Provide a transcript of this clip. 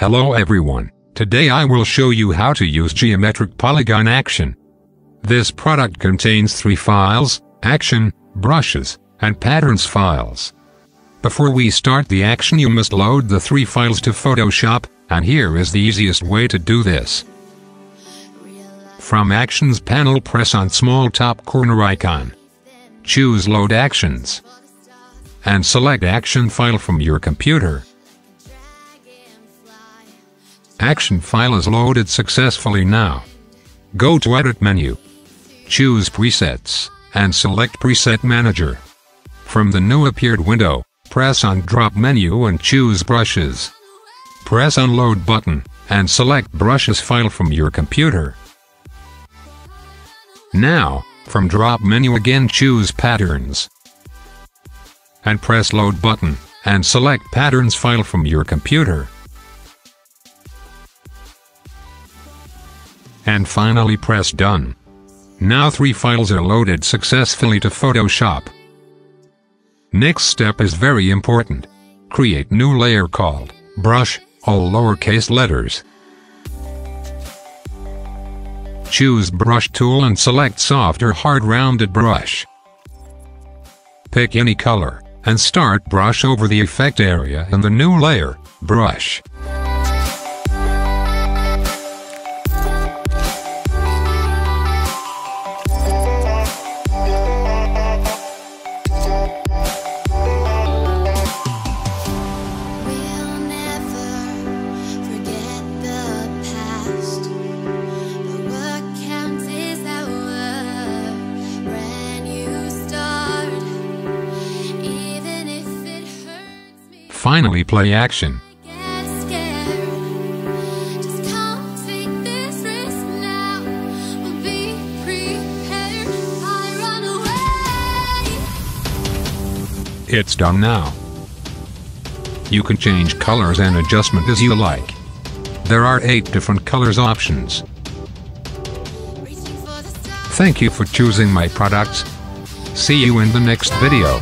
Hello everyone, today I will show you how to use Geometric Polygon Action. This product contains three files, Action, Brushes, and Patterns files. Before we start the action you must load the three files to Photoshop, and here is the easiest way to do this. From Actions panel press on small top corner icon. Choose Load Actions. And select Action file from your computer. Action file is loaded successfully now. Go to Edit menu. Choose Presets, and select Preset Manager. From the new appeared window, press on Drop menu and choose Brushes. Press on Load button, and select Brushes file from your computer. Now, from Drop menu again choose Patterns. And press Load button, and select Patterns file from your computer. And finally press done. Now three files are loaded successfully to Photoshop. Next step is very important. Create new layer called brush, all lowercase letters. Choose brush tool and select soft or hard rounded brush. Pick any color, and start brush over the effect area in the new layer, brush. I play action. It's done now. You can change colors and adjustment as you like. There are 8 different colors options. Thank you for choosing my products. See you in the next video.